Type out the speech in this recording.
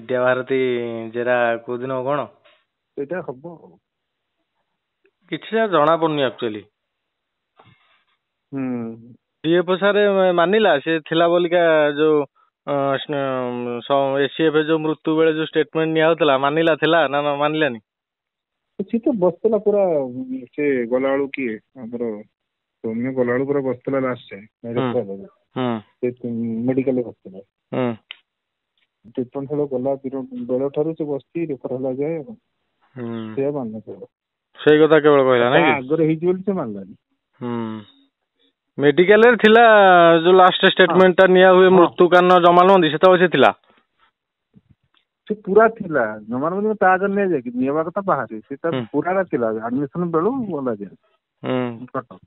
ବିଦ୍ୟାଭାରତୀ ଜେରା କୋଉଦିନ କଣ? ସେଇଟା ହବ କିଛି ଜଣା ପଡୁନି ଆକ୍ଚୁଆଲି ହୁଁ। ଡିଏଫଓ ସାର୍ ମାନିଲା ସେ ଥିଲା ବୋଲିକା ଯୋଉ ଏସିଏଫ ଯୋଉ ମୃତ୍ୟୁ ବେଳେ ଯୋଉ ଷ୍ଟେଟମେଣ୍ଟ ନିଆ ହଉଥିଲା ମାନିଲା ଥିଲା ନା ମାନିଲାନି? ସେ ତ ବସିଥିଲା ପୁରା ସେ ଗଲାବେଳୁ କିଏ? ଆମର ସୌମ୍ୟ ଗଲାବେଳୁ ପୁରା ବସିଥିଲା ଲାଷ୍ଟ ସେ ମେଡିକାଲରେ ବସିଥିଲା। ଟ୍ରିଟମେଣ୍ଟ ହେଲେ ଗଲା ବେଳ ଠାରୁ ସେ ବସିଛି ରେଫର ହେଲା ଯାଏ ସେୟା ମାନ କେବଳ ସେଇ କଥା କେବଳ କହିଲା ନାଇଁ ଆଗରେ ହେଇଛି ବୋଲି ସେ ମାନିଲାନି। ମେଡିକାଲରେ ଥିଲା ଯୋଉ ଲାଷ୍ଟ ଷ୍ଟେଟମେଣ୍ଟ ଟା ନିଆ ହୁଏ ମୃତ୍ୟୁ କାରଣ ଜମାନବନ୍ଦୀ ସେତେବେଳେ ସେ ଥିଲା? ସେ ପୁରା ଥିଲା। ଜମାନବନ୍ଦୀ ତା ଆଗରେ ନିଆଯାଏ କି ନେବା କଥା ବାହାରେ। ସେ ପୁରା ଥିଲା ଆଡମିସନ ବେଳୁ ଗଲା ଯାଏ। କଟକ।